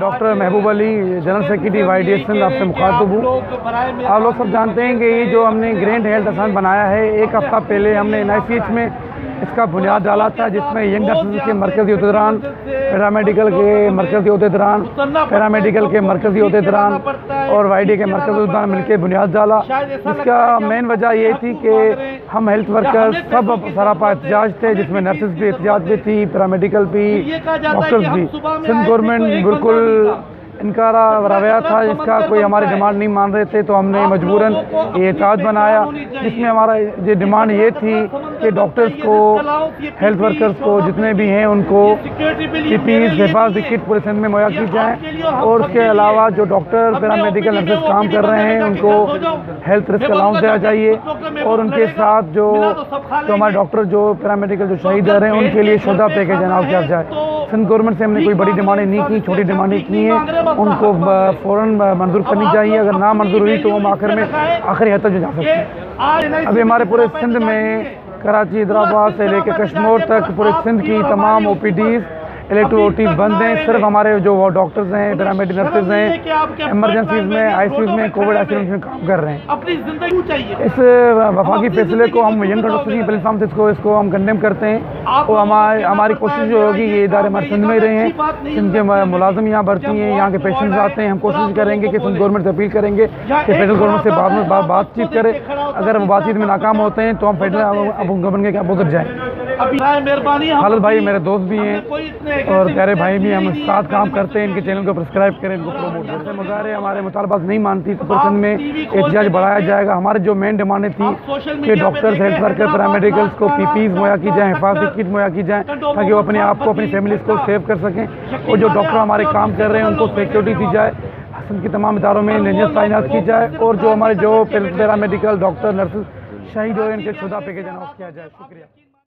Doctor Mahboob Ali, general secretary Y D S आपसे मुखातब हूँ। आप लोग सब जानते हैं कि ये जो हमने ग्रैंड हेल्थ असान बनाया है, एक हफ़्ता पहले हमने एन में इसका बुनियाद डाला था जिसमें यंग नर्सेज के मरकज़ी होते दौरान, पैरामेडिकल के मरकज़ी होते दौरान, पैरामेडिकल के मरकज़ी होते दौरान और वाईडी के मरकज़ी दौरान मिलकर बुनियाद डाला इसका मेन वजह ये थी कि हम हेल्थ वर्कर्स सब सरापा एहतजाज थे, जिसमें नर्सेज भी एहतजाज भी थी, पैरामेडिकल भी डॉक्टर्स भी। सिंध गवर्नमेंट बिल्कुल इनका रवैया था इसका कोई हमारी डिमांड नहीं मान रहे थे तो हमने मजबूरन ये एहताज बनाया जिसमें हमारा ये डिमांड ये थी कि डॉक्टर्स को हेल्थ वर्कर्स को जितने भी हैं उनको पीपीज हिफाजती किट पूरे सिंध में मुहैया की जाए और उसके अलावा जो डॉक्टर पैरामेडिकल नर्सेज काम कर रहे हैं उनको हेल्थ रिस्क अलाउंस देना चाहिए और उनके साथ जो जो हमारे डॉक्टर जो पैरामेडिकल जो शहीद रहे हैं उनके लिए शुदा पैकेज अनाउंस किया जाए। सिंध गवर्नमेंट से हमने कोई बड़ी डिमांडें नहीं की छोटी डिमांडें की हैं। उनको फ़ौर मंजूर करनी चाहिए अगर ना मंजूर हुई तो हम आखिर में आखिरी हद तक जा सकते हैं। अभी हमारे पूरे सिंध में कराची हैदराबाद से लेकर कश्मीर तक पूरे सिंध की तमाम ओ पी डीज़ इलेक्ट्रोटीज बंद हैं सिर्फ़ हमारे जो डॉक्टर्स हैं पैरामेडिक नर्सेज हैं इमरजेंसीज में आई में कोविड आई में काम कर रहे हैं। अपनी ज़िंदगी चाहिए इस वफाकी फैसले को हम यंग प्लेटफॉर्म से इसको इसको हम कंडेम करते हैं। और हमारी हमारी कोशिश जो होगी ये इदारे हमारे सिंध में ही रहे हैं। सिंध के मुलाजम यहाँ भर्ती हैं यहाँ के पेशेंट्स आते हैं हम कोशिश करेंगे कि सिंध गवर्नमेंट से अपील करेंगे कि फेडरल गवर्नमेंट से बाद में बातचीत करें। अगर वो बातचीत में नाकाम होते हैं तो हम फेडरल गवर्नमेंट के अपोजिट जाएँ। मेहरबानी खालिद भाई मेरे दोस्त भी हैं और प्यारे भाई भी हम साथ काम करते हैं इनके चैनल को सब्सक्राइब करें इनको प्रमोट करें। मुजाहरे हमारे मुतालबात नहीं मानती तो पर्सन में एहतजाज बढ़ाया जाएगा। हमारे जो मेन डिमांडें थी कि डॉक्टर्स हेल्थ वर्कर पैरामेडिकल्स को पीपीज मुहैया की जाए हिफाजती किट मुहैया की जाए ताकि वो अपने आप को अपनी फैमिलीज़ को सेव कर सकें और जो डॉक्टर हमारे काम कर रहे हैं उनको सिक्योरिटी दी जाए हसन की तमाम इदारों में इंजीनियर तैनात की जाए और जो हमारे जो पैरामेडिकल डॉक्टर नर्सेज शहीद हो इनके शुदा पैकेज अनाउंस किया जाए। शुक्रिया